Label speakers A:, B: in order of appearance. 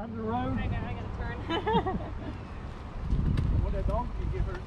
A: on the road.
B: I got, I gotta turn.
A: What a donkey give her.